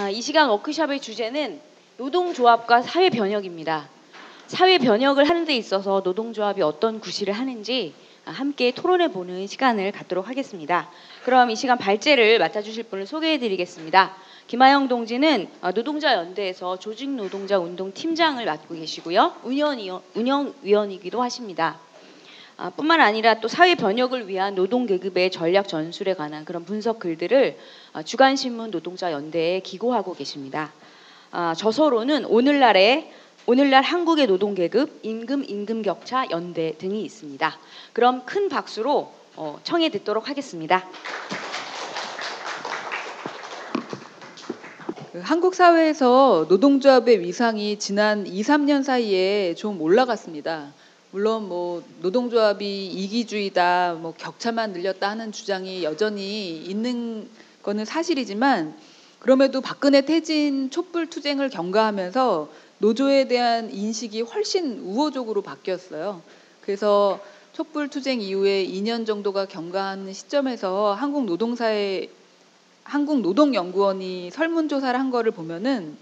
아, 이 시간 워크숍의 주제는 노동조합과 사회 변혁입니다. 사회 변혁을 하는 데 있어서 노동조합이 어떤 구실을 하는지 아, 함께 토론해 보는 시간을 갖도록 하겠습니다. 그럼 이 시간 발제를 맡아주실 분을 소개해 드리겠습니다. 김하영 동지는 아, 노동자 연대에서 조직 노동자 운동 팀장을 맡고 계시고요. 운영위원, 운영위원이기도 하십니다. 아, 뿐만 아니라 또 사회 번역을 위한 노동 계급의 전략 전술에 관한 그런 분석 글들을 아, 주간 신문 노동자 연대에 기고하고 계십니다. 아, 저서로는 오늘날의 오늘날 한국의 노동 계급 임금 임금 격차 연대 등이 있습니다. 그럼 큰 박수로 어, 청해 듣도록 하겠습니다. 그 한국 사회에서 노동조합의 위상이 지난 2, 3년 사이에 좀 올라갔습니다. 물론 뭐 노동조합이 이기주의다, 뭐 격차만 늘렸다 하는 주장이 여전히 있는 거는 사실이지만 그럼에도 박근혜 퇴진 촛불 투쟁을 경과하면서 노조에 대한 인식이 훨씬 우호적으로 바뀌었어요. 그래서 촛불 투쟁 이후에 2년 정도가 경과한 시점에서 한국 노동사회 한국 노동연구원이 설문조사를 한 거를 보면은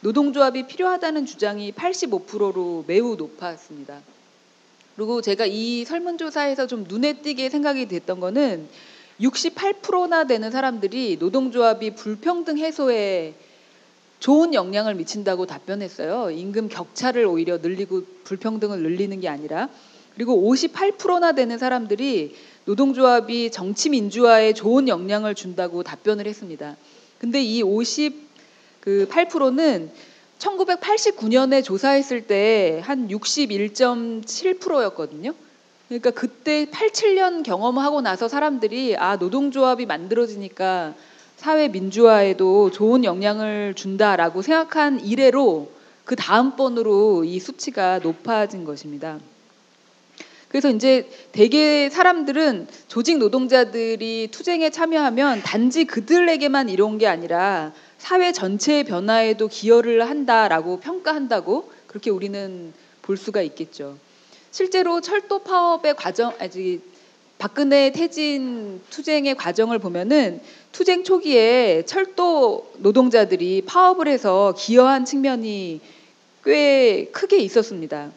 노동조합이 필요하다는 주장이 85%로 매우 높았습니다. 그리고 제가 이 설문조사에서 좀 눈에 띄게 생각이 됐던 거는 68%나 되는 사람들이 노동조합이 불평등 해소에 좋은 영향을 미친다고 답변했어요. 임금 격차를 오히려 늘리고 불평등을 늘리는 게 아니라 그리고 58%나 되는 사람들이 노동조합이 정치 민주화에 좋은 영향을 준다고 답변을 했습니다. 근데 이 58%는 1989년에 조사했을 때 한 61.7%였거든요. 그러니까 그때 87년 경험하고 나서 사람들이 아 노동조합이 만들어지니까 사회 민주화에도 좋은 영향을 준다라고 생각한 이래로 그 다음번으로 이 수치가 높아진 것입니다. 그래서 이제 대개 사람들은 조직 노동자들이 투쟁에 참여하면 단지 그들에게만 이로운 게 아니라 사회 전체의 변화에도 기여를 한다라고 평가한다고 그렇게 우리는 볼 수가 있겠죠. 실제로 철도 파업의 과정 아직 박근혜 퇴진 투쟁의 과정을 보면은 투쟁 초기에 철도 노동자들이 파업을 해서 기여한 측면이 꽤 크게 있었습니다.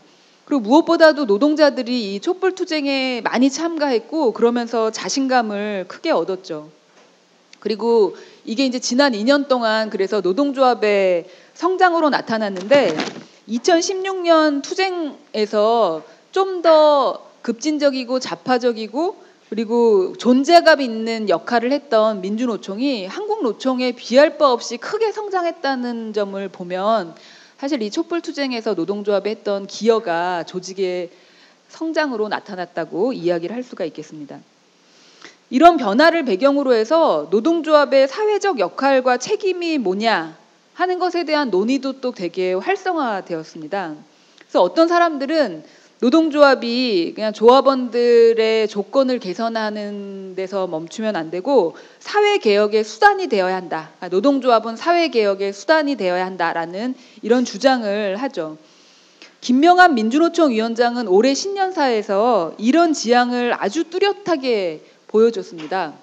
그리고 무엇보다도 노동자들이 이 촛불 투쟁에 많이 참가했고 그러면서 자신감을 크게 얻었죠. 그리고 이게 이제 지난 2년 동안 그래서 노동조합의 성장으로 나타났는데 2016년 투쟁에서 좀 더 급진적이고 자파적이고 그리고 존재감 있는 역할을 했던 민주노총이 한국노총에 비할 바 없이 크게 성장했다는 점을 보면 사실 이 촛불 투쟁에서 노동조합이 했던 기여가 조직의 성장으로 나타났다고 이야기를 할 수가 있겠습니다. 이런 변화를 배경으로 해서 노동조합의 사회적 역할과 책임이 뭐냐 하는 것에 대한 논의도 또 되게 활성화되었습니다. 그래서 어떤 사람들은 노동조합이 그냥 조합원들의 조건을 개선하는 데서 멈추면 안 되고 사회 개혁의 수단이 되어야 한다. 그러니까 노동조합은 사회 개혁의 수단이 되어야 한다라는 이런 주장을 하죠. 김명한 민주노총 위원장은 올해 신년사에서 이런 지향을 아주 뚜렷하게 보여줬습니다.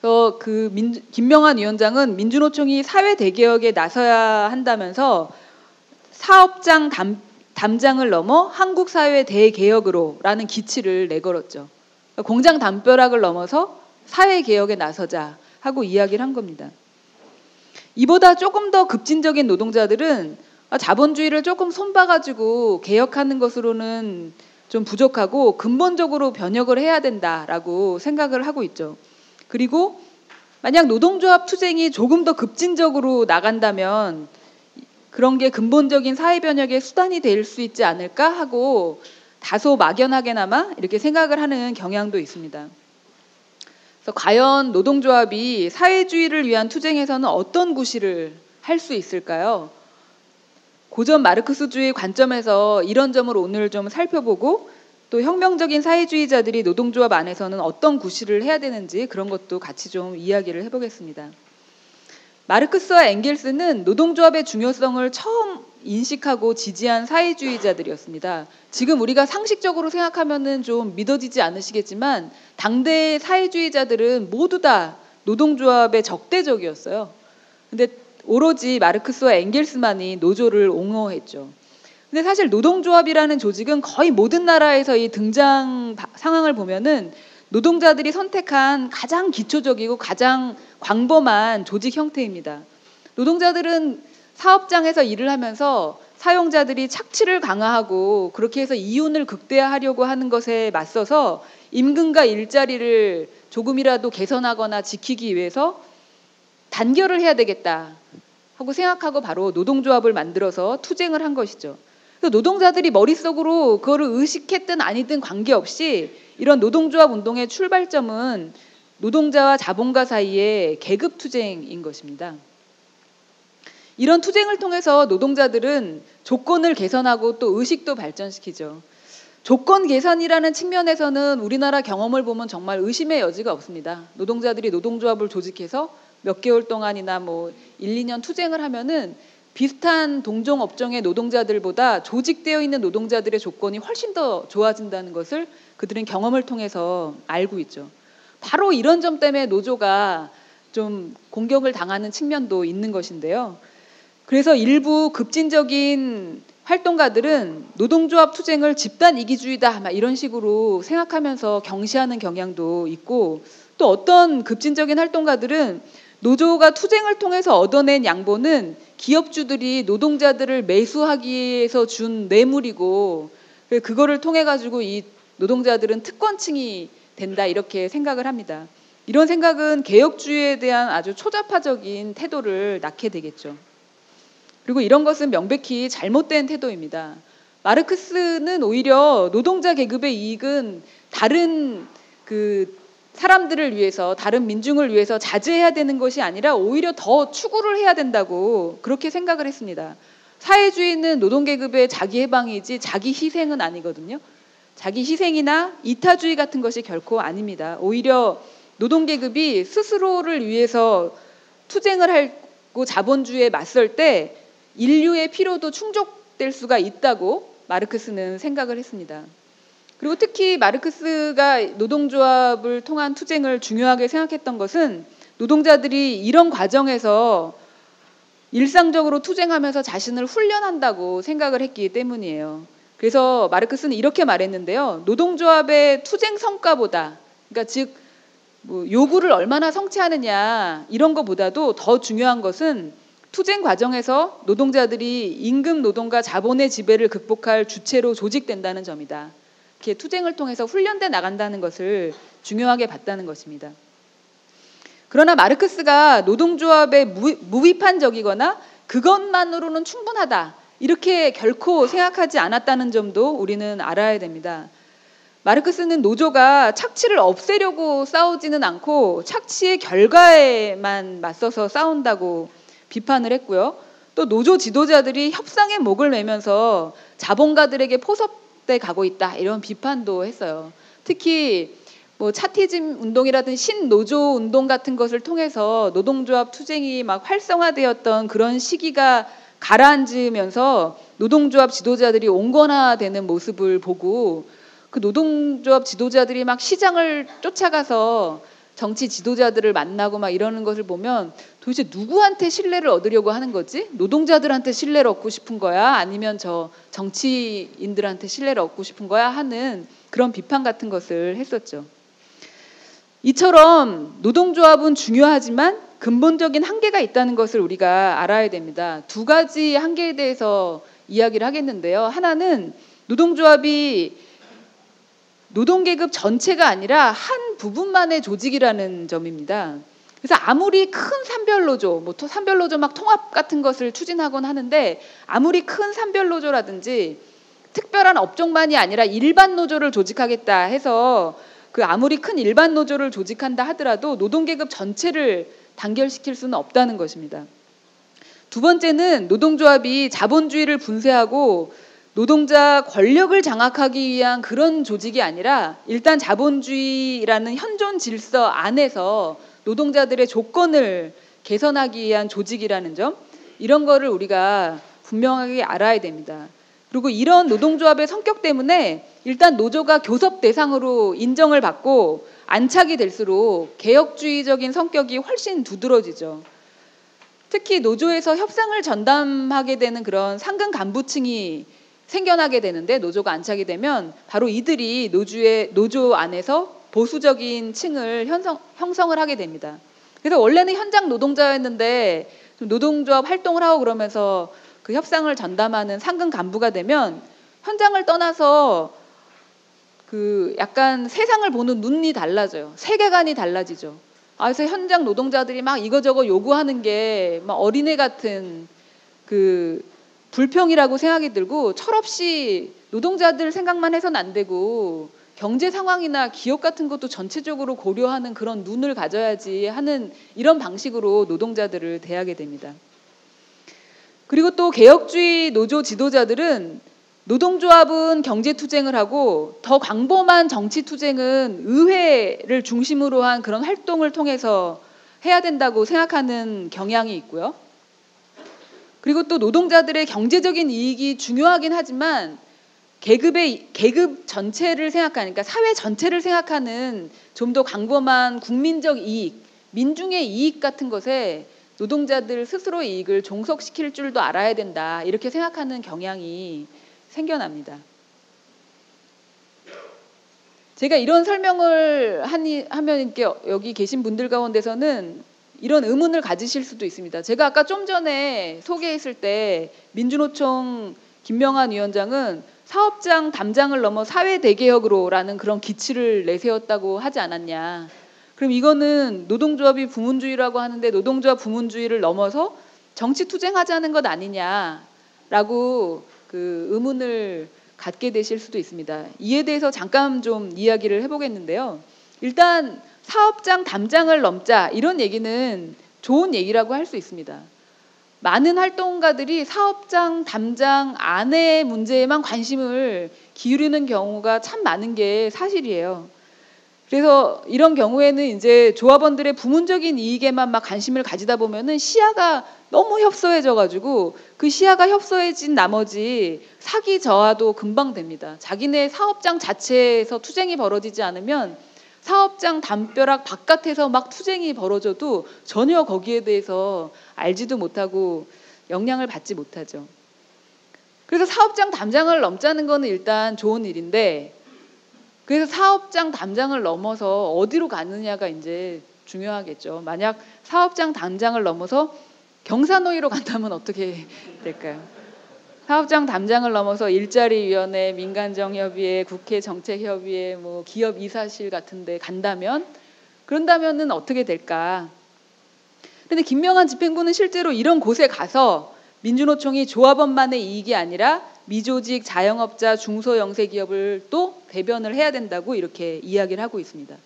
그래서 그 민, 김명한 위원장은 민주노총이 사회 대개혁에 나서야 한다면서 사업장 담, 담장을 넘어 한국 사회 대개혁으로라는 기치를 내걸었죠. 그러니까 공장 담벼락을 넘어서 사회 개혁에 나서자 하고 이야기를 한 겁니다. 이보다 조금 더 급진적인 노동자들은 아, 자본주의를 조금 손봐가지고 개혁하는 것으로는 좀 부족하고 근본적으로 변혁을 해야 된다라고 생각을 하고 있죠. 그리고 만약 노동조합 투쟁이 조금 더 급진적으로 나간다면 그런 게 근본적인 사회 변혁의 수단이 될 수 있지 않을까 하고 다소 막연하게나마 이렇게 생각을 하는 경향도 있습니다. 그래서 과연 노동조합이 사회주의를 위한 투쟁에서는 어떤 구실을 할 수 있을까요? 고전 마르크스주의 관점에서 이런 점을 오늘 좀 살펴보고 또 혁명적인 사회주의자들이 노동조합 안에서는 어떤 구실을 해야 되는지 그런 것도 같이 좀 이야기를 해보겠습니다. 마르크스와 엥겔스는 노동조합의 중요성을 처음 인식하고 지지한 사회주의자들이었습니다. 지금 우리가 상식적으로 생각하면은 좀 믿어지지 않으시겠지만 당대의 사회주의자들은 모두 다 노동조합의 적대적이었어요. 근데 오로지 마르크스와 엥겔스만이 노조를 옹호했죠. 근데 사실 노동조합이라는 조직은 거의 모든 나라에서 이 등장 상황을 보면은 노동자들이 선택한 가장 기초적이고 가장 광범한 조직 형태입니다. 노동자들은 사업장에서 일을 하면서 사용자들이 착취를 강화하고 그렇게 해서 이윤을 극대화하려고 하는 것에 맞서서 임금과 일자리를 조금이라도 개선하거나 지키기 위해서 단결을 해야 되겠다 하고 생각하고 바로 노동조합을 만들어서 투쟁을 한 것이죠. 노동자들이 머릿속으로 그거를 의식했든 아니든 관계없이 이런 노동조합 운동의 출발점은 노동자와 자본가 사이의 계급 투쟁인 것입니다. 이런 투쟁을 통해서 노동자들은 조건을 개선하고 또 의식도 발전시키죠. 조건 개선이라는 측면에서는 우리나라 경험을 보면 정말 의심의 여지가 없습니다. 노동자들이 노동조합을 조직해서 몇 개월 동안이나 뭐 1, 2년 투쟁을 하면은 비슷한 동종 업종의 노동자들보다 조직되어 있는 노동자들의 조건이 훨씬 더 좋아진다는 것을 그들은 경험을 통해서 알고 있죠. 바로 이런 점 때문에 노조가 좀 공격을 당하는 측면도 있는 것인데요. 그래서 일부 급진적인 활동가들은 노동조합 투쟁을 집단 이기주의다 막 이런 식으로 생각하면서 경시하는 경향도 있고 또 어떤 급진적인 활동가들은 노조가 투쟁을 통해서 얻어낸 양보는 기업주들이 노동자들을 매수하기 위해서 준 뇌물이고 그거를 통해 가지고 이 노동자들은 특권층이 된다 이렇게 생각을 합니다. 이런 생각은 개혁주의에 대한 아주 초자파적인 태도를 낳게 되겠죠. 그리고 이런 것은 명백히 잘못된 태도입니다. 마르크스는 오히려 노동자 계급의 이익은 다른 그 사람들을 위해서 다른 민중을 위해서 자제해야 되는 것이 아니라 오히려 더 추구를 해야 된다고 그렇게 생각을 했습니다. 사회주의는 노동계급의 자기 해방이지 자기 희생은 아니거든요. 자기 희생이나 이타주의 같은 것이 결코 아닙니다. 오히려 노동계급이 스스로를 위해서 투쟁을 하고 자본주의에 맞설 때 인류의 필요도 충족될 수가 있다고 마르크스는 생각을 했습니다. 그리고 특히 마르크스가 노동조합을 통한 투쟁을 중요하게 생각했던 것은 노동자들이 이런 과정에서 일상적으로 투쟁하면서 자신을 훈련한다고 생각을 했기 때문이에요. 그래서 마르크스는 이렇게 말했는데요. 노동조합의 투쟁 성과보다, 그러니까 즉, 뭐 요구를 얼마나 성취하느냐, 이런 것보다도 더 중요한 것은 투쟁 과정에서 노동자들이 임금 노동과 자본의 지배를 극복할 주체로 조직된다는 점이다. 이렇게 투쟁을 통해서 훈련돼 나간다는 것을 중요하게 봤다는 것입니다. 그러나 마르크스가 노동조합에 무비판적이거나 그것만으로는 충분하다. 이렇게 결코 생각하지 않았다는 점도 우리는 알아야 됩니다. 마르크스는 노조가 착취를 없애려고 싸우지는 않고 착취의 결과에만 맞서서 싸운다고 비판을 했고요. 또 노조 지도자들이 협상의 목을 내면서 자본가들에게 포섭 때 가고 있다 이런 비판도 했어요. 특히 뭐 차티즘 운동이라든 신노조 운동 같은 것을 통해서 노동조합 투쟁이 막 활성화되었던 그런 시기가 가라앉으면서 노동조합 지도자들이 온건화되는 모습을 보고 그 노동조합 지도자들이 막 시장을 쫓아가서 정치 지도자들을 만나고 막 이러는 것을 보면 도대체 누구한테 신뢰를 얻으려고 하는 거지? 노동자들한테 신뢰를 얻고 싶은 거야? 아니면 저 정치인들한테 신뢰를 얻고 싶은 거야? 하는 그런 비판 같은 것을 했었죠. 이처럼 노동조합은 중요하지만 근본적인 한계가 있다는 것을 우리가 알아야 됩니다. 두 가지 한계에 대해서 이야기를 하겠는데요. 하나는 노동조합이 노동계급 전체가 아니라 한 부분만의 조직이라는 점입니다. 그래서 아무리 큰 산별노조, 뭐 산별노조 막 통합 같은 것을 추진하곤 하는데 아무리 큰 산별노조라든지 특별한 업종만이 아니라 일반 노조를 조직하겠다 해서 그 아무리 큰 일반 노조를 조직한다 하더라도 노동계급 전체를 단결시킬 수는 없다는 것입니다. 두 번째는 노동조합이 자본주의를 분쇄하고 노동자 권력을 장악하기 위한 그런 조직이 아니라 일단 자본주의라는 현존 질서 안에서 노동자들의 조건을 개선하기 위한 조직이라는 점 이런 거를 우리가 분명하게 알아야 됩니다. 그리고 이런 노동조합의 성격 때문에 일단 노조가 교섭 대상으로 인정을 받고 안착이 될수록 개혁주의적인 성격이 훨씬 두드러지죠. 특히 노조에서 협상을 전담하게 되는 그런 상근 간부층이 생겨나게 되는데 노조가 안착이 되면 바로 이들이 노조의 노조 안에서 보수적인 층을 형성, 형성을 하게 됩니다. 그래서 원래는 현장 노동자였는데 노동조합 활동을 하고 그러면서 그 협상을 전담하는 상근 간부가 되면 현장을 떠나서 그 약간 세상을 보는 눈이 달라져요. 세계관이 달라지죠. 아, 그래서 현장 노동자들이 막 이거저거 요구하는 게 막 어린애 같은 그 불평이라고 생각이 들고 철없이 노동자들 생각만 해서는 안 되고 경제 상황이나 기업 같은 것도 전체적으로 고려하는 그런 눈을 가져야지 하는 이런 방식으로 노동자들을 대하게 됩니다. 그리고 또 개혁주의 노조 지도자들은 노동조합은 경제 투쟁을 하고 더 광범한 정치 투쟁은 의회를 중심으로 한 그런 활동을 통해서 해야 된다고 생각하는 경향이 있고요. 그리고 또 노동자들의 경제적인 이익이 중요하긴 하지만 계급의 계급 전체를 생각하니까 사회 전체를 생각하는 좀 더 광범한 국민적 이익, 민중의 이익 같은 것에 노동자들 스스로 이익을 종속시킬 줄도 알아야 된다. 이렇게 생각하는 경향이 생겨납니다. 제가 이런 설명을 하니, 하면 이렇게 여기 계신 분들 가운데서는 이런 의문을 가지실 수도 있습니다. 제가 아까 좀 전에 소개했을 때 민주노총 김명환 위원장은 사업장 담장을 넘어 사회 대개혁으로라는 그런 기치를 내세웠다고 하지 않았냐. 그럼 이거는 노동조합이 부문주의라고 하는데 노동조합 부문주의를 넘어서 정치 투쟁하자는 것 아니냐라고 그 의문을 갖게 되실 수도 있습니다. 이에 대해서 잠깐 좀 이야기를 해보겠는데요. 일단 사업장 담장을 넘자 이런 얘기는 좋은 얘기라고 할 수 있습니다. 많은 활동가들이 사업장 담장 안의 문제에만 관심을 기울이는 경우가 참 많은 게 사실이에요. 그래서 이런 경우에는 이제 조합원들의 부문적인 이익에만 막 관심을 가지다 보면은 시야가 너무 협소해져 가지고 그 시야가 협소해진 나머지 사기 저하도 금방 됩니다. 자기네 사업장 자체에서 투쟁이 벌어지지 않으면 사업장 담벼락 바깥에서 막 투쟁이 벌어져도 전혀 거기에 대해서 알지도 못하고 영향을 받지 못하죠. 그래서 사업장 담장을 넘자는 거는 일단 좋은 일인데 그래서 사업장 담장을 넘어서 어디로 가느냐가 이제 중요하겠죠. 만약 사업장 담장을 넘어서 경사노위로 간다면 어떻게 될까요? 사업장 담장을 넘어서 일자리위원회, 민간정협의회, 국회 정책협의회, 뭐 기업 이사실 같은데 간다면 그런다면은 어떻게 될까? 그런데 김명한 집행부는 실제로 이런 곳에 가서 민주노총이 조합원만의 이익이 아니라 미조직 자영업자 중소영세기업을 또 대변을 해야 된다고 이렇게 이야기를 하고 있습니다.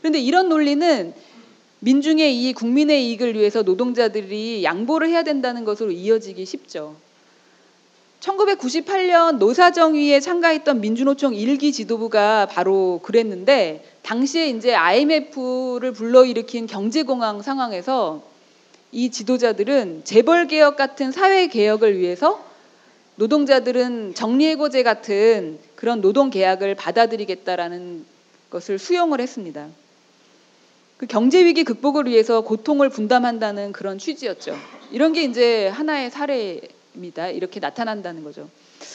그런데 이런 논리는 민중의 이익, 국민의 이익을 위해서 노동자들이 양보를 해야 된다는 것으로 이어지기 쉽죠. 1998년 노사정위에 참가했던 민주노총 일기 지도부가 바로 그랬는데 당시에 이제 IMF를 불러일으킨 경제공황 상황에서 이 지도자들은 재벌 개혁 같은 사회 개혁을 위해서 노동자들은 정리해고제 같은 그런 노동 계약을 받아들이겠다라는 것을 수용을 했습니다. 그 경제 위기 극복을 위해서 고통을 분담한다는 그런 취지였죠. 이런 게 이제 하나의 사례 입니다. 이렇게 나타난다는 거죠.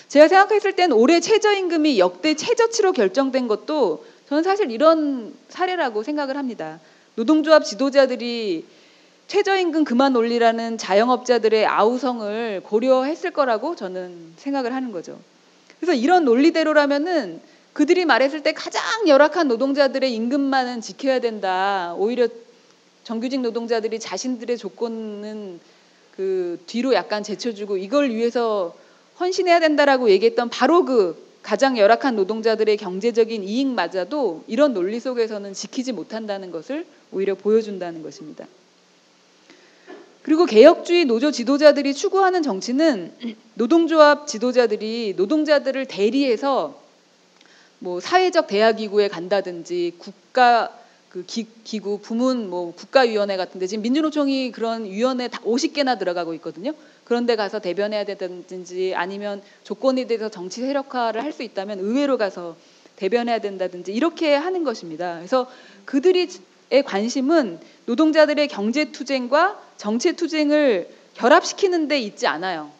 제가 생각했을 땐 올해 최저임금이 역대 최저치로 결정된 것도 저는 사실 이런 사례라고 생각을 합니다. 노동조합 지도자들이 최저임금 그만 올리라는 자영업자들의 아우성을 고려했을 거라고 저는 생각을 하는 거죠. 그래서 이런 논리대로라면은 그들이 말했을 때 가장 열악한 노동자들의 임금만은 지켜야 된다. 오히려 정규직 노동자들이 자신들의 조건은 그 뒤로 약간 제쳐주고 이걸 위해서 헌신해야 된다라고 얘기했던 바로 그 가장 열악한 노동자들의 경제적인 이익마저도 이런 논리 속에서는 지키지 못한다는 것을 오히려 보여준다는 것입니다. 그리고 개혁주의 노조 지도자들이 추구하는 정치는 노동조합 지도자들이 노동자들을 대리해서 뭐 사회적 대화기구에 간다든지 국가 그 기, 구 부문 뭐 국가위원회 같은데 지금 민주노총이 그런 위원회 다 50개나 들어가고 있거든요. 그런데 가서 대변해야 된다든지 아니면 조건에 대해서 정치 세력화를 할 수 있다면 의회로 가서 대변해야 된다든지 이렇게 하는 것입니다. 그래서 그들의 관심은 노동자들의 경제 투쟁과 정치 투쟁을 결합시키는 데 있지 않아요.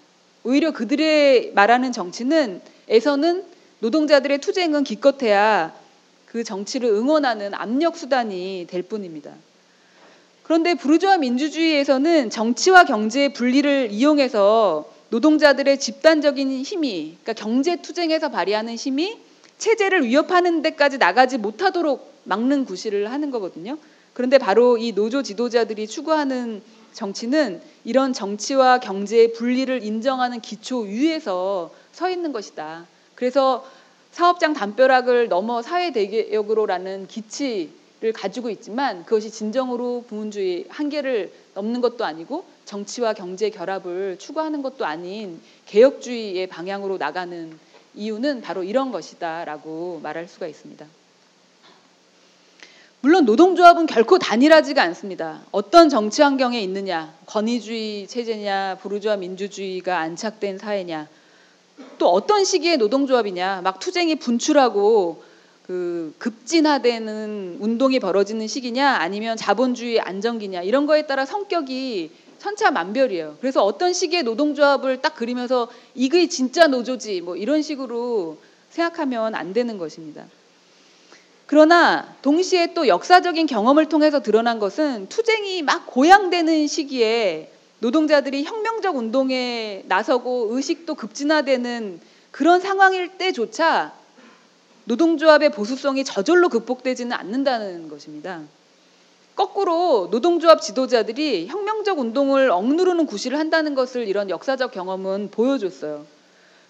오히려 그들의 말하는 정치는 에서는 노동자들의 투쟁은 기껏해야 그 정치를 응원하는 압력 수단이 될 뿐입니다. 그런데 부르주아 민주주의에서는 정치와 경제의 분리를 이용해서 노동자들의 집단적인 힘이, 그러니까 경제 투쟁에서 발휘하는 힘이 체제를 위협하는 데까지 나가지 못하도록 막는 구실을 하는 거거든요. 그런데 바로 이 노조 지도자들이 추구하는 정치는 이런 정치와 경제의 분리를 인정하는 기초 위에서 서 있는 것이다. 그래서 사업장 담벼락을 넘어 사회 대개혁으로라는 기치를 가지고 있지만 그것이 진정으로 부문주의 한계를 넘는 것도 아니고 정치와 경제 결합을 추구하는 것도 아닌 개혁주의의 방향으로 나가는 이유는 바로 이런 것이다라고 말할 수가 있습니다. 물론 노동조합은 결코 단일하지가 않습니다. 어떤 정치 환경에 있느냐, 권위주의 체제냐, 부르주아 민주주의가 안착된 사회냐, 또 어떤 시기에 노동조합이냐, 막 투쟁이 분출하고 그 급진화되는 운동이 벌어지는 시기냐, 아니면 자본주의 안정기냐 이런 거에 따라 성격이 천차만별이에요. 그래서 어떤 시기에 노동조합을 딱 그리면서 이게 진짜 노조지 뭐 이런 식으로 생각하면 안 되는 것입니다. 그러나 동시에 또 역사적인 경험을 통해서 드러난 것은 투쟁이 막 고양되는 시기에 노동자들이 혁명적 운동에 나서고 의식도 급진화되는 그런 상황일 때조차 노동조합의 보수성이 저절로 극복되지는 않는다는 것입니다. 거꾸로 노동조합 지도자들이 혁명적 운동을 억누르는 구실을 한다는 것을 이런 역사적 경험은 보여줬어요.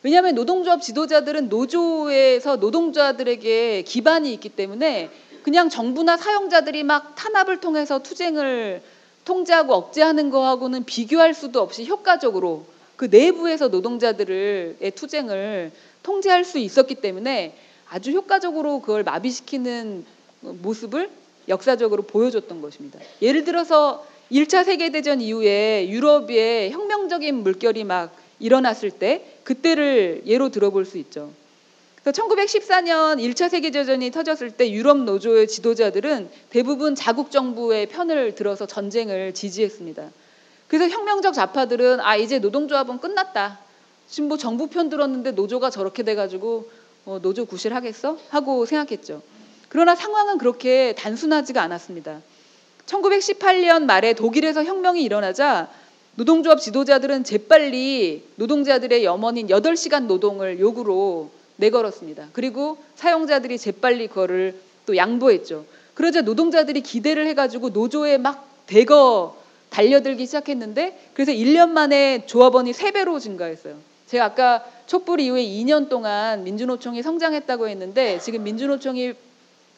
왜냐하면 노동조합 지도자들은 노조에서 노동자들에게 기반이 있기 때문에 그냥 정부나 사용자들이 막 탄압을 통해서 투쟁을 통제하고 억제하는 거하고는 비교할 수도 없이 효과적으로 그 내부에서 노동자들의 투쟁을 통제할 수 있었기 때문에 아주 효과적으로 그걸 마비시키는 모습을 역사적으로 보여줬던 것입니다. 예를 들어서 1차 세계대전 이후에 유럽에 혁명적인 물결이 막 일어났을 때 그때를 예로 들어볼 수 있죠. 1914년 1차 세계대전이 터졌을 때 유럽 노조의 지도자들은 대부분 자국 정부의 편을 들어서 전쟁을 지지했습니다. 그래서 혁명적 좌파들은 아 이제 노동조합은 끝났다. 지금 뭐 정부 편 들었는데 노조가 저렇게 돼가지고 어, 노조 구실하겠어? 하고 생각했죠. 그러나 상황은 그렇게 단순하지가 않았습니다. 1918년 말에 독일에서 혁명이 일어나자 노동조합 지도자들은 재빨리 노동자들의 염원인 8시간 노동을 요구로 내걸었습니다. 그리고 사용자들이 재빨리 그거를 또 양보했죠. 그러자 노동자들이 기대를 해가지고 노조에 막 대거 달려들기 시작했는데 그래서 1년 만에 조합원이 3배로 증가했어요. 제가 아까 촛불 이후에 2년 동안 민주노총이 성장했다고 했는데 지금 민주노총이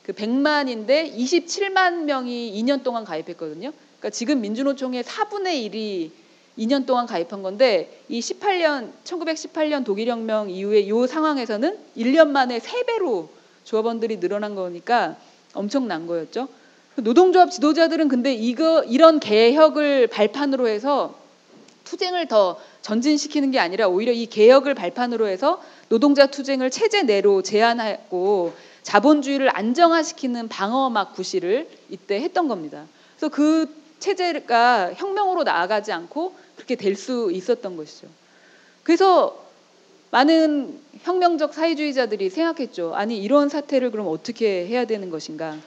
그 100만인데 27만 명이 2년 동안 가입했거든요. 그러니까 지금 민주노총의 4분의 1이 2년 동안 가입한 건데 이 18년 1918년 독일혁명 이후에 이 상황에서는 1년 만에 3배로 조합원들이 늘어난 거니까 엄청난 거였죠. 노동조합 지도자들은 근데 이거 이런 개혁을 발판으로 해서 투쟁을 더 전진시키는 게 아니라 오히려 이 개혁을 발판으로 해서 노동자 투쟁을 체제 내로 제한하고 자본주의를 안정화시키는 방어막 구실을 이때 했던 겁니다. 그래서 그 체제가 혁명으로 나아가지 않고 그렇게 될 수 있었던 것이죠. 그래서 많은 혁명적 사회주의자들이 생각했죠. 아니 이런 사태를 그럼 어떻게 해야 되는 것인가?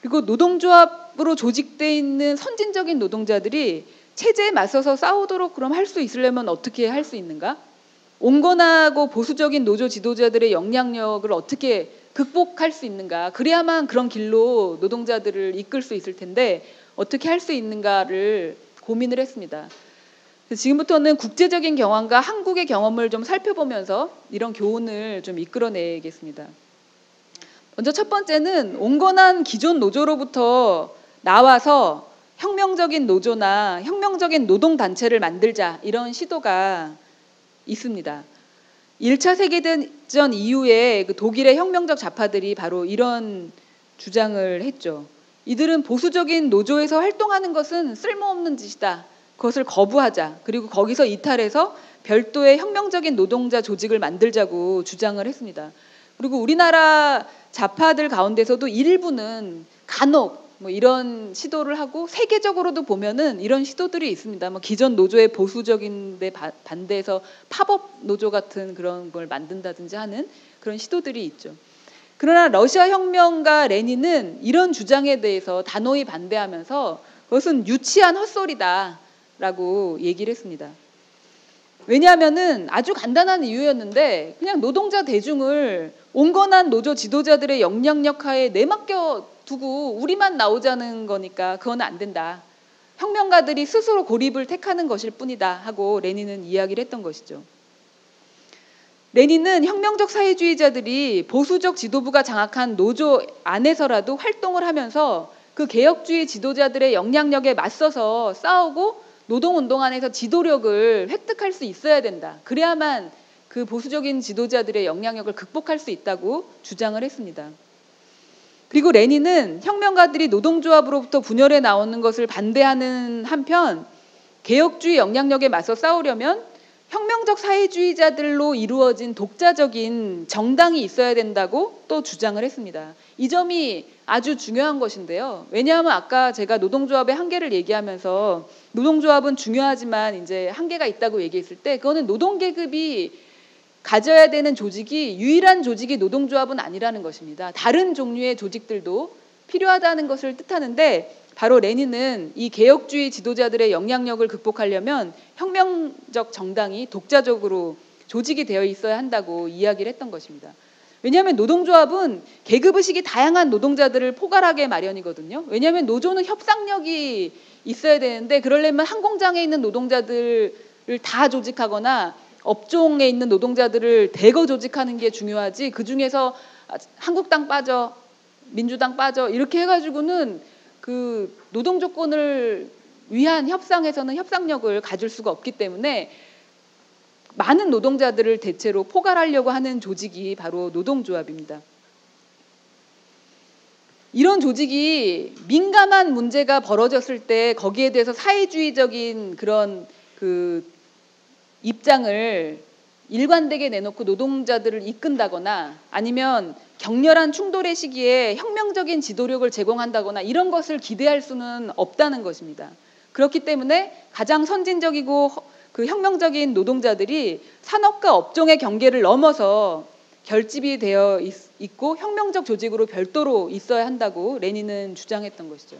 그리고 노동조합으로 조직돼 있는 선진적인 노동자들이 체제에 맞서서 싸우도록 그럼 할 수 있으려면 어떻게 할 수 있는가? 온건하고 보수적인 노조 지도자들의 영향력을 어떻게 극복할 수 있는가? 그래야만 그런 길로 노동자들을 이끌 수 있을 텐데 어떻게 할 수 있는가를 고민을 했습니다. 지금부터는 국제적인 경험과 한국의 경험을 좀 살펴보면서 이런 교훈을 좀 이끌어내겠습니다. 먼저 첫 번째는 온건한 기존 노조로부터 나와서 혁명적인 노조나 혁명적인 노동단체를 만들자 이런 시도가 있습니다. 1차 세계대전 이후에 그 독일의 혁명적 좌파들이 바로 이런 주장을 했죠. 이들은 보수적인 노조에서 활동하는 것은 쓸모없는 짓이다. 그것을 거부하자. 그리고 거기서 이탈해서 별도의 혁명적인 노동자 조직을 만들자고 주장을 했습니다. 그리고 우리나라 좌파들 가운데서도 일부는 간혹 뭐 이런 시도를 하고 세계적으로도 보면은 이런 시도들이 있습니다. 뭐 기존 노조의 보수적인데 바- 반대해서 팝업 노조 같은 그런 걸 만든다든지 하는 그런 시도들이 있죠. 그러나 러시아 혁명가 레닌은 이런 주장에 대해서 단호히 반대하면서 그것은 유치한 헛소리다 라고 얘기를 했습니다. 왜냐하면은 아주 간단한 이유였는데 그냥 노동자 대중을 온건한 노조 지도자들의 영향력 하에 내맡겨 두고 우리만 나오자는 거니까 그건 안 된다. 혁명가들이 스스로 고립을 택하는 것일 뿐이다 하고 레닌은 이야기를 했던 것이죠. 레닌은 혁명적 사회주의자들이 보수적 지도부가 장악한 노조 안에서라도 활동을 하면서 그 개혁주의 지도자들의 영향력에 맞서서 싸우고 노동운동 안에서 지도력을 획득할 수 있어야 된다. 그래야만 그 보수적인 지도자들의 영향력을 극복할 수 있다고 주장을 했습니다. 그리고 레닌은 혁명가들이 노동조합으로부터 분열해 나오는 것을 반대하는 한편 개혁주의 영향력에 맞서 싸우려면 혁명적 사회주의자들로 이루어진 독자적인 정당이 있어야 된다고 또 주장을 했습니다. 이 점이 아주 중요한 것인데요. 왜냐하면 아까 제가 노동조합의 한계를 얘기하면서 노동조합은 중요하지만 이제 한계가 있다고 얘기했을 때 그거는 노동계급이 가져야 되는 조직이 유일한 조직이 노동조합은 아니라는 것입니다. 다른 종류의 조직들도 필요하다는 것을 뜻하는데 바로 레닌은 이 개혁주의 지도자들의 영향력을 극복하려면 혁명적 정당이 독자적으로 조직이 되어 있어야 한다고 이야기를 했던 것입니다. 왜냐하면 노동조합은 계급의식이 다양한 노동자들을 포괄하게 마련이거든요. 왜냐하면 노조는 협상력이 있어야 되는데 그러려면 한 공장에 있는 노동자들을 다 조직하거나 업종에 있는 노동자들을 대거 조직하는 게 중요하지 그 중에서 한국당 빠져 민주당 빠져 이렇게 해가지고는 그 노동 조건을 위한 협상에서는 협상력을 가질 수가 없기 때문에 많은 노동자들을 대체로 포괄하려고 하는 조직이 바로 노동조합입니다. 이런 조직이 민감한 문제가 벌어졌을 때 거기에 대해서 사회주의적인 그런 그 입장을 일관되게 내놓고 노동자들을 이끈다거나 아니면 격렬한 충돌의 시기에 혁명적인 지도력을 제공한다거나 이런 것을 기대할 수는 없다는 것입니다. 그렇기 때문에 가장 선진적이고 그 혁명적인 노동자들이 산업과 업종의 경계를 넘어서 결집이 되어 있, 고 혁명적 조직으로 별도로 있어야 한다고 레닌은 주장했던 것이죠.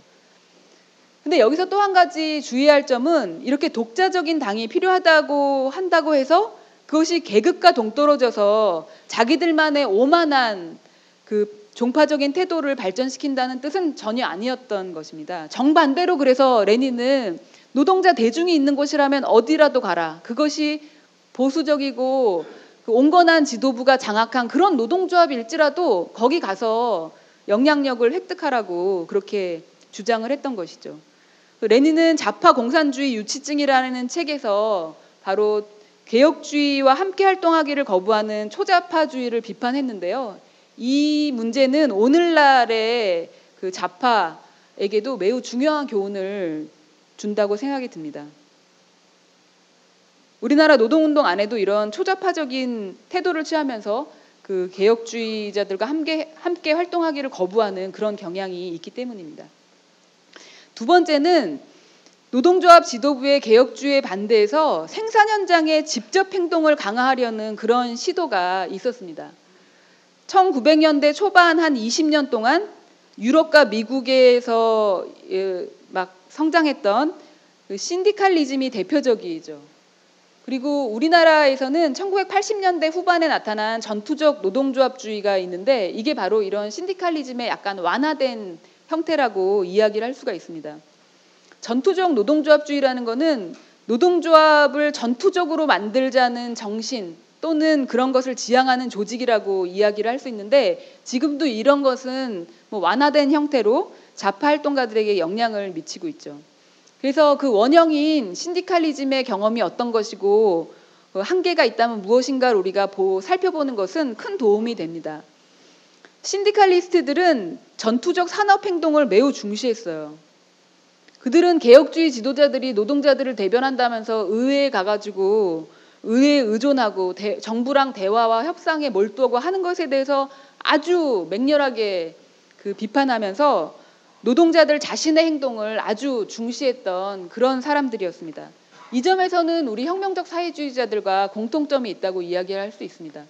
근데 여기서 또 한 가지 주의할 점은 이렇게 독자적인 당이 필요하다고 한다고 해서 그것이 계급과 동떨어져서 자기들만의 오만한 그 종파적인 태도를 발전시킨다는 뜻은 전혀 아니었던 것입니다. 정반대로 그래서 레닌은 노동자 대중이 있는 곳이라면 어디라도 가라. 그것이 보수적이고 그 온건한 지도부가 장악한 그런 노동조합일지라도 거기 가서 영향력을 획득하라고 그렇게 주장을 했던 것이죠. 레닌은 자파 공산주의 유치증이라는 책에서 바로 개혁주의와 함께 활동하기를 거부하는 초자파주의를 비판했는데요. 이 문제는 오늘날의 그 자파에게도 매우 중요한 교훈을 준다고 생각이 듭니다. 우리나라 노동운동 안에도 이런 초자파적인 태도를 취하면서 그 개혁주의자들과 함께, 함께 활동하기를 거부하는 그런 경향이 있기 때문입니다. 두 번째는 노동조합 지도부의 개혁주의에 반대해서 생산 현장의 직접 행동을 강화하려는 그런 시도가 있었습니다. 1900년대 초반 한 20년 동안 유럽과 미국에서 예, 막 성장했던 그 신디칼리즘이 대표적이죠. 그리고 우리나라에서는 1980년대 후반에 나타난 전투적 노동조합주의가 있는데 이게 바로 이런 신디칼리즘의 약간 완화된 형태라고 이야기를 할 수가 있습니다. 전투적 노동조합주의라는 것은 노동조합을 전투적으로 만들자는 정신 또는 그런 것을 지향하는 조직이라고 이야기를 할 수 있는데 지금도 이런 것은 뭐 완화된 형태로 자파 활동가들에게 영향을 미치고 있죠. 그래서 그 원형인 신디칼리즘의 경험이 어떤 것이고 그 한계가 있다면 무엇인가를 우리가 보, 살펴보는 것은 큰 도움이 됩니다. 신디칼리스트들은 전투적 산업 행동을 매우 중시했어요. 그들은 개혁주의 지도자들이 노동자들을 대변한다면서 의회에 가가지고 의회에 의존하고 대, 정부랑 대화와 협상에 몰두하고 하는 것에 대해서 아주 맹렬하게 그 비판하면서 노동자들 자신의 행동을 아주 중시했던 그런 사람들이었습니다. 이 점에서는 우리 혁명적 사회주의자들과 공통점이 있다고 이야기할 수 있습니다.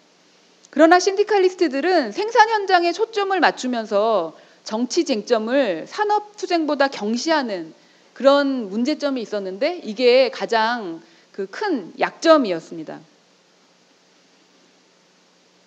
그러나 신디칼리스트들은 생산 현장에 초점을 맞추면서 정치 쟁점을 산업 투쟁보다 경시하는 그런 문제점이 있었는데 이게 가장 그 큰 약점이었습니다.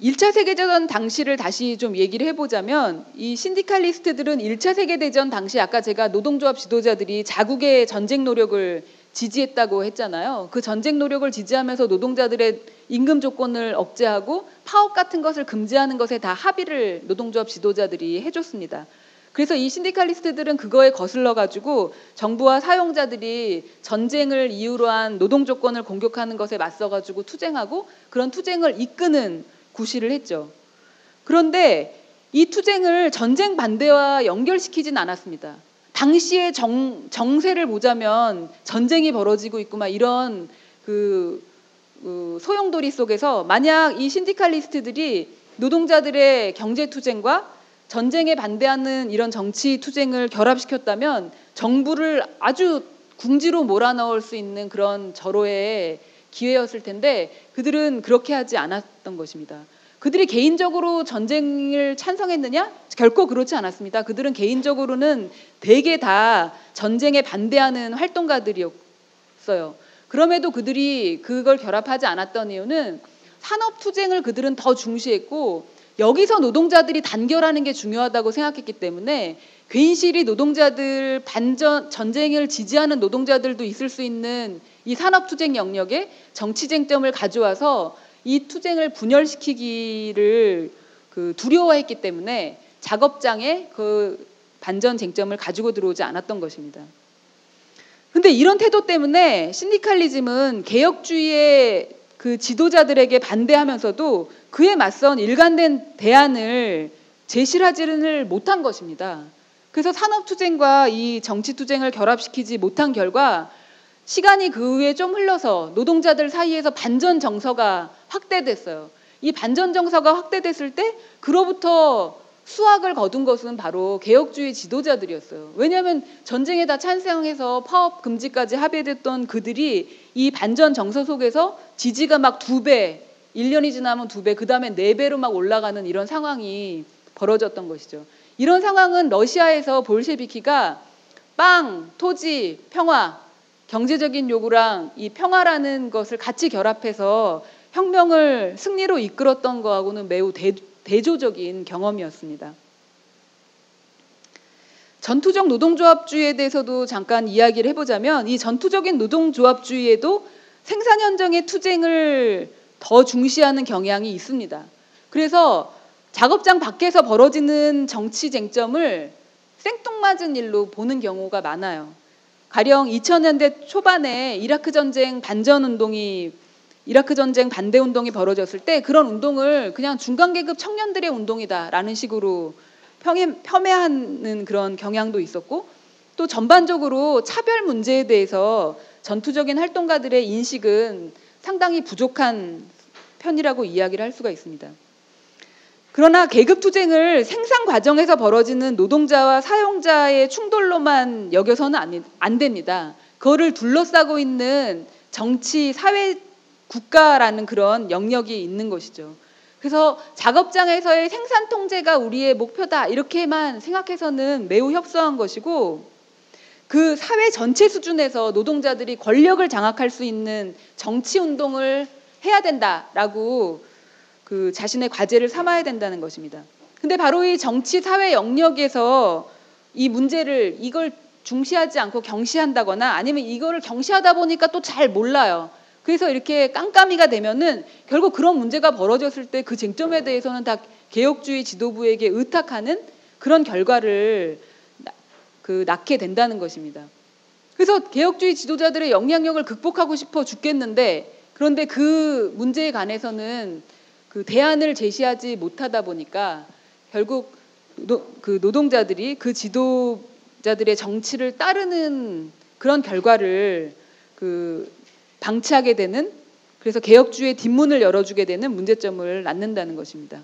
1차 세계대전 당시를 다시 좀 얘기를 해보자면 이 신디칼리스트들은 1차 세계대전 당시 아까 제가 노동조합 지도자들이 자국의 전쟁 노력을 지지했다고 했잖아요. 그 전쟁 노력을 지지하면서 노동자들의 임금 조건을 억제하고 파업 같은 것을 금지하는 것에 다 합의를 노동조합 지도자들이 해줬습니다. 그래서 이 신디칼리스트들은 그거에 거슬러 가지고 정부와 사용자들이 전쟁을 이유로 한 노동 조건을 공격하는 것에 맞서 가지고 투쟁하고 그런 투쟁을 이끄는 구실을 했죠. 그런데 이 투쟁을 전쟁 반대와 연결시키진 않았습니다. 당시의 정, 정세를 보자면 전쟁이 벌어지고 있고 막 이런 그, 그 소용돌이 속에서 만약 이 신디칼리스트들이 노동자들의 경제 투쟁과 전쟁에 반대하는 이런 정치 투쟁을 결합시켰다면 정부를 아주 궁지로 몰아넣을 수 있는 그런 절호의 기회였을 텐데 그들은 그렇게 하지 않았던 것입니다. 그들이 개인적으로 전쟁을 찬성했느냐? 결코 그렇지 않았습니다. 그들은 개인적으로는 대개 다 전쟁에 반대하는 활동가들이었어요. 그럼에도 그들이 그걸 결합하지 않았던 이유는 산업 투쟁을 그들은 더 중시했고 여기서 노동자들이 단결하는 게 중요하다고 생각했기 때문에 괜시리 노동자들 반전 전쟁을 지지하는 노동자들도 있을 수 있는 이 산업 투쟁 영역에 정치 쟁점을 가져와서 이 투쟁을 분열시키기를 그 두려워했기 때문에 작업장에 그 반전 쟁점을 가지고 들어오지 않았던 것입니다. 근데 이런 태도 때문에 신디칼리즘은 개혁주의의 그 지도자들에게 반대하면서도 그에 맞선 일관된 대안을 제시하지를 못한 것입니다. 그래서 산업투쟁과 이 정치투쟁을 결합시키지 못한 결과 시간이 그 후에 좀 흘러서 노동자들 사이에서 반전 정서가 확대됐어요. 이 반전 정서가 확대됐을 때 그로부터 수확을 거둔 것은 바로 개혁주의 지도자들이었어요. 왜냐하면 전쟁에 다 찬성해서 파업 금지까지 합의됐던 그들이 이 반전 정서 속에서 지지가 막 두 배, 1년이 지나면 두 배, 그 다음에 네 배로 막 올라가는 이런 상황이 벌어졌던 것이죠. 이런 상황은 러시아에서 볼셰비키가 빵, 토지, 평화, 경제적인 요구랑 이 평화라는 것을 같이 결합해서 혁명을 승리로 이끌었던 거하고는 매우 대, 대조적인 경험이었습니다. 전투적 노동조합주의에 대해서도 잠깐 이야기를 해보자면 이 전투적인 노동조합주의에도 생산 현장의 투쟁을 더 중시하는 경향이 있습니다. 그래서 작업장 밖에서 벌어지는 정치 쟁점을 생뚱맞은 일로 보는 경우가 많아요. 가령 2000년대 초반에 이라크 전쟁 반전 운동이 이라크 전쟁 반대 운동이 벌어졌을 때 그런 운동을 그냥 중간 계급 청년들의 운동이다라는 식으로 평해, 폄훼하는 그런 경향도 있었고 또 전반적으로 차별 문제에 대해서 전투적인 활동가들의 인식은 상당히 부족한 편이라고 이야기를 할 수가 있습니다. 그러나 계급 투쟁을 생산 과정에서 벌어지는 노동자와 사용자의 충돌로만 여겨서는 안, 안 됩니다. 그거를 둘러싸고 있는 정치, 사회 국가라는 그런 영역이 있는 것이죠. 그래서 작업장에서의 생산 통제가 우리의 목표다 이렇게만 생각해서는 매우 협소한 것이고 그 사회 전체 수준에서 노동자들이 권력을 장악할 수 있는 정치 운동을 해야 된다라고 그 자신의 과제를 삼아야 된다는 것입니다. 근데 바로 이 정치 사회 영역에서 이 문제를 이걸 중시하지 않고 경시한다거나 아니면 이거를 경시하다 보니까 또 잘 몰라요. 그래서 이렇게 깜깜이가 되면은 결국 그런 문제가 벌어졌을 때 그 쟁점에 대해서는 다 개혁주의 지도부에게 의탁하는 그런 결과를 그 낳게 된다는 것입니다. 그래서 개혁주의 지도자들의 영향력을 극복하고 싶어 죽겠는데 그런데 그 문제에 관해서는 그 대안을 제시하지 못하다 보니까 결국 노, 그 노동자들이 그 지도자들의 정치를 따르는 그런 결과를 그 방치하게 되는 그래서 개혁주의 뒷문을 열어주게 되는 문제점을 낳는다는 것입니다.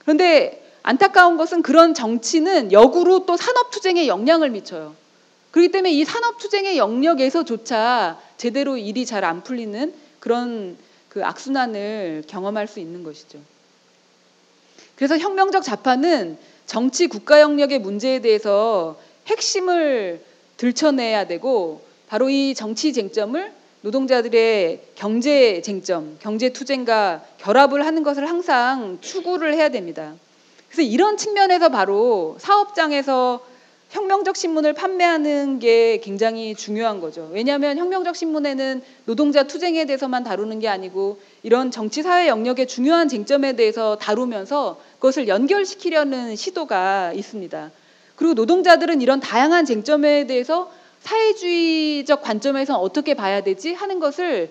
그런데 안타까운 것은 그런 정치는 역으로 또 산업투쟁에 영향을 미쳐요. 그렇기 때문에 이 산업투쟁의 영역에서조차 제대로 일이 잘 안 풀리는 그런 그 악순환을 경험할 수 있는 것이죠. 그래서 혁명적 좌파는 정치 국가 영역의 문제에 대해서 핵심을 들춰내야 되고 바로 이 정치 쟁점을 노동자들의 경제 쟁점, 경제 투쟁과 결합을 하는 것을 항상 추구를 해야 됩니다. 그래서 이런 측면에서 바로 사업장에서 혁명적 신문을 판매하는 게 굉장히 중요한 거죠. 왜냐하면 혁명적 신문에는 노동자 투쟁에 대해서만 다루는 게 아니고 이런 정치 사회 영역의 중요한 쟁점에 대해서 다루면서 그것을 연결시키려는 시도가 있습니다. 그리고 노동자들은 이런 다양한 쟁점에 대해서 사회주의적 관점에서 어떻게 봐야 되지 하는 것을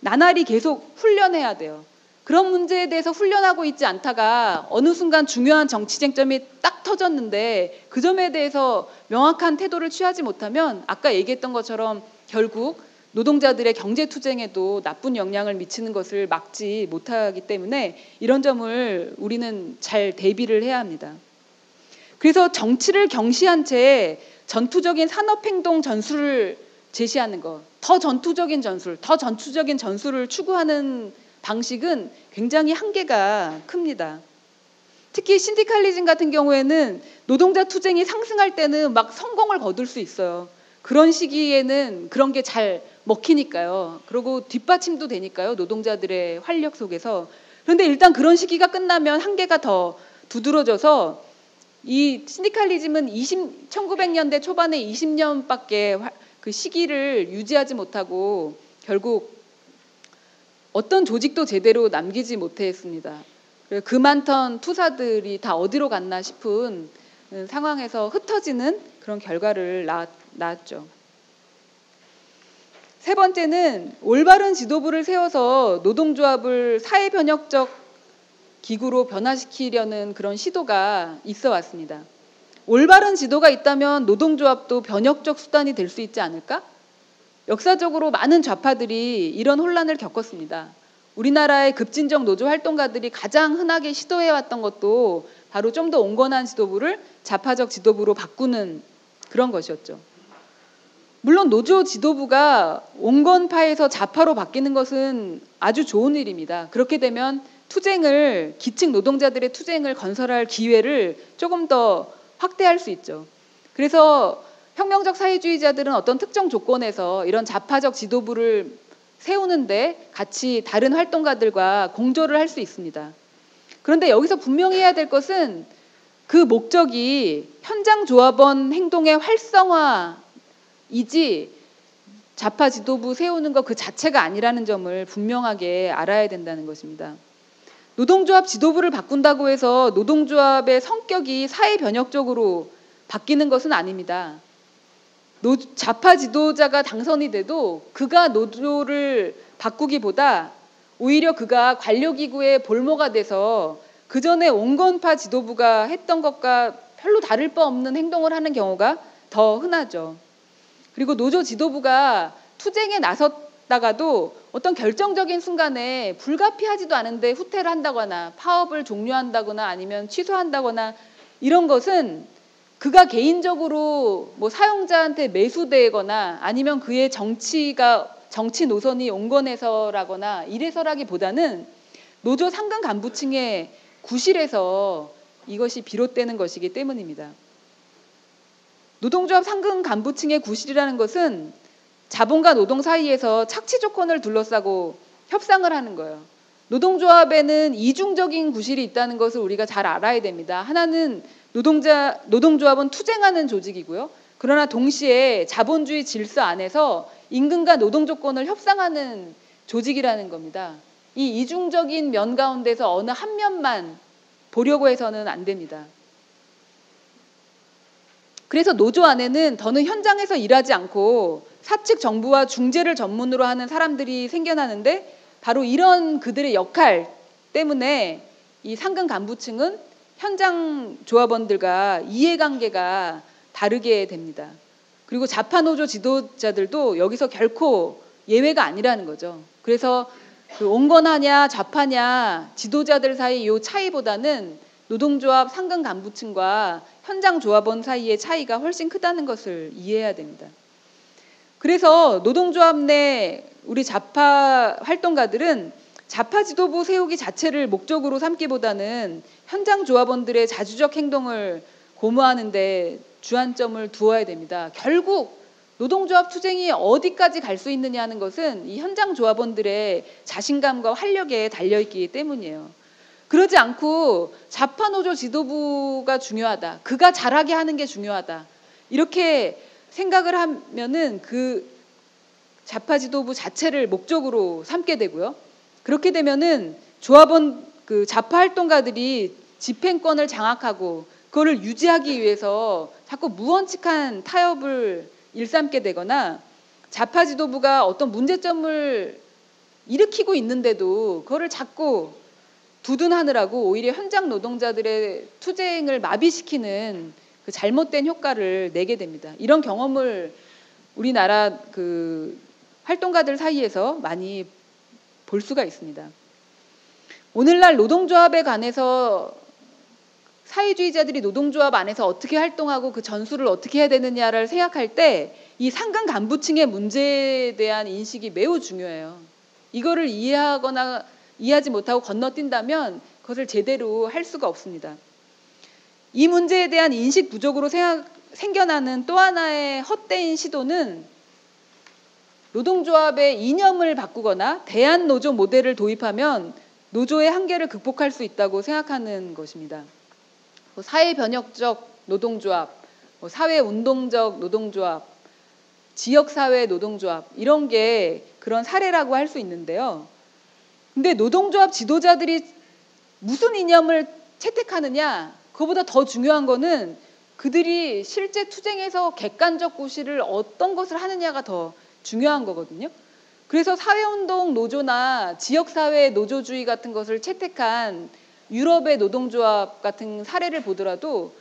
나날이 계속 훈련해야 돼요. 그런 문제에 대해서 훈련하고 있지 않다가 어느 순간 중요한 정치 쟁점이 딱 터졌는데 그 점에 대해서 명확한 태도를 취하지 못하면 아까 얘기했던 것처럼 결국 노동자들의 경제 투쟁에도 나쁜 영향을 미치는 것을 막지 못하기 때문에 이런 점을 우리는 잘 대비를 해야 합니다. 그래서 정치를 경시한 채 전투적인 산업행동 전술을 제시하는 것, 더 전투적인 전술, 더 전투적인 전술을 추구하는 방식은 굉장히 한계가 큽니다. 특히 신디칼리즘 같은 경우에는 노동자 투쟁이 상승할 때는 막 성공을 거둘 수 있어요. 그런 시기에는 그런 게 잘 먹히니까요. 그리고 뒷받침도 되니까요. 노동자들의 활력 속에서. 그런데 일단 그런 시기가 끝나면 한계가 더 두드러져서 이 신디칼리즘은 20, 1900년대 초반에 20년밖에 그 시기를 유지하지 못하고 결국 어떤 조직도 제대로 남기지 못했습니다. 그 많던 투사들이 다 어디로 갔나 싶은 상황에서 흩어지는 그런 결과를 낳았죠. 세 번째는 올바른 지도부를 세워서 노동조합을 사회변혁적 기구로 변화시키려는 그런 시도가 있어 왔습니다. 올바른 지도가 있다면 노동조합도 변혁적 수단이 될 수 있지 않을까? 역사적으로 많은 좌파들이 이런 혼란을 겪었습니다. 우리나라의 급진적 노조 활동가들이 가장 흔하게 시도해왔던 것도 바로 좀 더 온건한 지도부를 좌파적 지도부로 바꾸는 그런 것이었죠. 물론 노조 지도부가 온건파에서 좌파로 바뀌는 것은 아주 좋은 일입니다. 그렇게 되면 투쟁을 기층 노동자들의 투쟁을 건설할 기회를 조금 더 확대할 수 있죠. 그래서 혁명적 사회주의자들은 어떤 특정 조건에서 이런 좌파적 지도부를 세우는데 같이 다른 활동가들과 공조를 할 수 있습니다. 그런데 여기서 분명히 해야 될 것은 그 목적이 현장 조합원 행동의 활성화이지 좌파 지도부 세우는 것 그 자체가 아니라는 점을 분명하게 알아야 된다는 것입니다. 노동조합 지도부를 바꾼다고 해서 노동조합의 성격이 사회 변혁적으로 바뀌는 것은 아닙니다. 노, 좌파 지도자가 당선이 돼도 그가 노조를 바꾸기보다 오히려 그가 관료기구의 볼모가 돼서 그 전에 온건파 지도부가 했던 것과 별로 다를 바 없는 행동을 하는 경우가 더 흔하죠. 그리고 노조 지도부가 투쟁에 나섰다가도 어떤 결정적인 순간에 불가피하지도 않은데 후퇴를 한다거나 파업을 종료한다거나 아니면 취소한다거나 이런 것은 그가 개인적으로 뭐 사용자한테 매수되거나 아니면 그의 정치가 정치 노선이 온건해서라거나 이래서라기보다는 노조 상근 간부층의 구실에서 이것이 비롯되는 것이기 때문입니다. 노동조합 상근 간부층의 구실이라는 것은 자본과 노동 사이에서 착취 조건을 둘러싸고 협상을 하는 거예요. 노동조합에는 이중적인 구실이 있다는 것을 우리가 잘 알아야 됩니다. 하나는 노동자 노동조합은 투쟁하는 조직이고요. 그러나 동시에 자본주의 질서 안에서 임금과 노동 조건을 협상하는 조직이라는 겁니다. 이 이중적인 면 가운데서 어느 한 면만 보려고 해서는 안 됩니다. 그래서 노조 안에는 더는 현장에서 일하지 않고 사측 정부와 중재를 전문으로 하는 사람들이 생겨나는데 바로 이런 그들의 역할 때문에 이 상근 간부층은 현장 조합원들과 이해관계가 다르게 됩니다. 그리고 자파노조 지도자들도 여기서 결코 예외가 아니라는 거죠. 그래서 그 온건하냐 좌파냐 지도자들 사이 이 차이보다는 노동조합 상근 간부층과 현장 조합원 사이의 차이가 훨씬 크다는 것을 이해해야 됩니다. 그래서 노동조합 내 우리 자파 활동가들은 자파 지도부 세우기 자체를 목적으로 삼기보다는 현장 조합원들의 자주적 행동을 고무하는데 주안점을 두어야 됩니다. 결국 노동조합 투쟁이 어디까지 갈 수 있느냐 하는 것은 이 현장 조합원들의 자신감과 활력에 달려있기 때문이에요. 그러지 않고 자파 노조 지도부가 중요하다. 그가 잘하게 하는 게 중요하다. 이렇게 생각을 하면은 그 자파 지도부 자체를 목적으로 삼게 되고요. 그렇게 되면은 조합원 그 자파 활동가들이 집행권을 장악하고 그거를 유지하기 위해서 자꾸 무원칙한 타협을 일삼게 되거나 자파 지도부가 어떤 문제점을 일으키고 있는데도 그거를 자꾸 두둔하느라고 오히려 현장 노동자들의 투쟁을 마비시키는 그 잘못된 효과를 내게 됩니다. 이런 경험을 우리나라 그 활동가들 사이에서 많이 볼 수가 있습니다. 오늘날 노동조합에 관해서 사회주의자들이 노동조합 안에서 어떻게 활동하고 그 전술을 어떻게 해야 되느냐를 생각할 때 이 상근 간부층의 문제에 대한 인식이 매우 중요해요. 이거를 이해하거나 이해하지 못하고 건너뛴다면 그것을 제대로 할 수가 없습니다. 이 문제에 대한 인식 부족으로 생각, 생겨나는 또 하나의 헛된 시도는 노동조합의 이념을 바꾸거나 대한 노조 모델을 도입하면 노조의 한계를 극복할 수 있다고 생각하는 것입니다. 뭐 사회 변혁적 노동조합, 뭐 사회 운동적 노동조합, 지역 사회 노동조합 이런 게 그런 사례라고 할 수 있는데요. 근데 노동조합 지도자들이 무슨 이념을 채택하느냐, 그보다 더 중요한 거는 그들이 실제 투쟁에서 객관적 고시를 어떤 것을 하느냐가 더 중요한 거거든요. 그래서 사회운동 노조나 지역사회 노조주의 같은 것을 채택한 유럽의 노동조합 같은 사례를 보더라도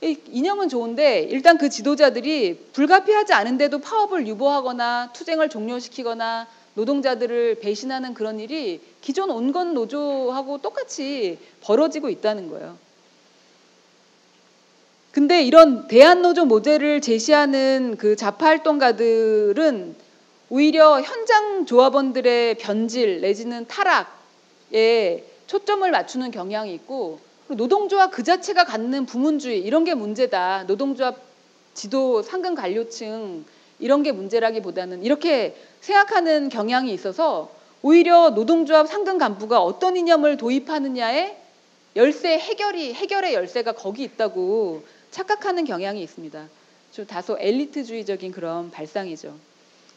이념은 좋은데 일단 그 지도자들이 불가피하지 않은데도 파업을 유보하거나 투쟁을 종료시키거나 노동자들을 배신하는 그런 일이 기존 온건 노조하고 똑같이 벌어지고 있다는 거예요. 근데 이런 대한노조 모델을 제시하는 그 자파 활동가들은 오히려 현장 조합원들의 변질 내지는 타락에 초점을 맞추는 경향이 있고 노동조합 그 자체가 갖는 부문주의 이런 게 문제다. 노동조합 지도 상근 관료층 이런 게 문제라기보다는 이렇게 생각하는 경향이 있어서 오히려 노동조합 상근 간부가 어떤 이념을 도입하느냐에 열쇠 해결이 해결의 열쇠가 거기 있다고 착각하는 경향이 있습니다. 좀 다소 엘리트주의적인 그런 발상이죠.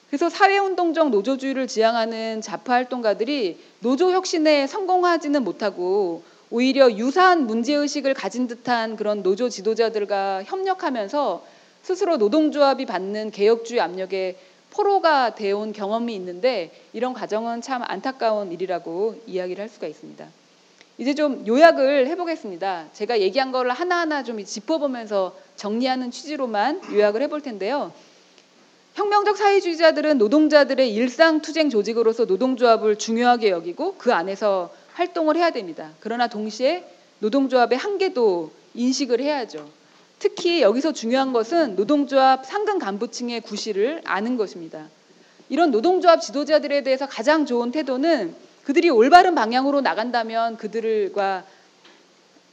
그래서 사회운동적 노조주의를 지향하는 자파 활동가들이 노조 혁신에 성공하지는 못하고 오히려 유사한 문제의식을 가진 듯한 그런 노조 지도자들과 협력하면서 스스로 노동조합이 받는 개혁주의 압력에 포로가 되어온 경험이 있는데 이런 과정은 참 안타까운 일이라고 이야기를 할 수가 있습니다. 이제 좀 요약을 해보겠습니다. 제가 얘기한 거를 하나하나 좀 짚어보면서 정리하는 취지로만 요약을 해볼 텐데요. 혁명적 사회주의자들은 노동자들의 일상 투쟁 조직으로서 노동조합을 중요하게 여기고 그 안에서 활동을 해야 됩니다. 그러나 동시에 노동조합의 한계도 인식을 해야죠. 특히 여기서 중요한 것은 노동조합 상근 간부층의 구실을 아는 것입니다. 이런 노동조합 지도자들에 대해서 가장 좋은 태도는 그들이 올바른 방향으로 나간다면 그들과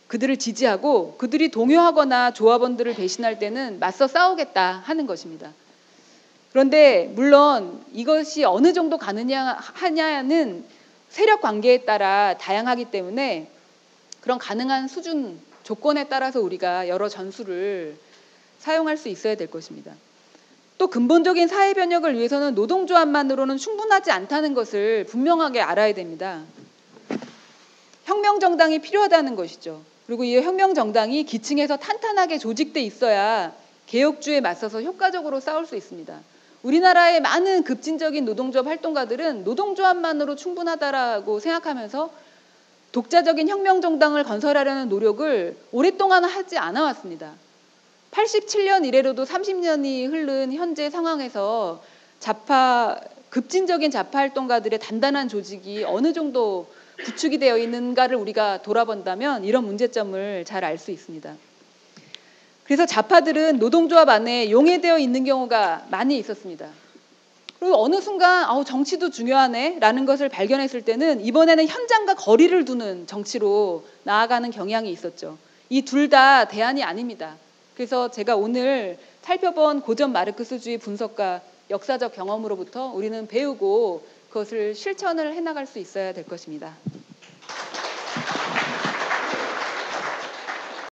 그들을 지지하고 그들이 동요하거나 조합원들을 배신할 때는 맞서 싸우겠다 하는 것입니다. 그런데 물론 이것이 어느 정도 가느냐 하냐는 세력 관계에 따라 다양하기 때문에 그런 가능한 수준 조건에 따라서 우리가 여러 전술을 사용할 수 있어야 될 것입니다. 또 근본적인 사회 변혁을 위해서는 노동조합만으로는 충분하지 않다는 것을 분명하게 알아야 됩니다. 혁명 정당이 필요하다는 것이죠. 그리고 이 혁명 정당이 기층에서 탄탄하게 조직돼 있어야 개혁주에 맞서서 효과적으로 싸울 수 있습니다. 우리나라의 많은 급진적인 노동조합 활동가들은 노동조합만으로 충분하다라고 생각하면서 독자적인 혁명 정당을 건설하려는 노력을 오랫동안 하지 않아 왔습니다. 87년 이래로도 30년이 흐른 현재 상황에서 자파 급진적인 좌파 활동가들의 단단한 조직이 어느 정도 구축이 되어 있는가를 우리가 돌아본다면 이런 문제점을 잘 알 수 있습니다. 그래서 좌파들은 노동조합 안에 용해되어 있는 경우가 많이 있었습니다. 그리고 어느 순간 아우 정치도 중요하네라는 것을 발견했을 때는 이번에는 현장과 거리를 두는 정치로 나아가는 경향이 있었죠. 이 둘 다 대안이 아닙니다. 그래서 제가 오늘 살펴본 고전 마르크스주의 분석과 역사적 경험으로부터 우리는 배우고 그것을 실천을 해나갈 수 있어야 될 것입니다.